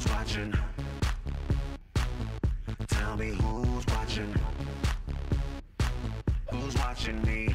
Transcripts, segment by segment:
who's watching? Tell me who's watching? Who's watching me?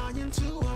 trying to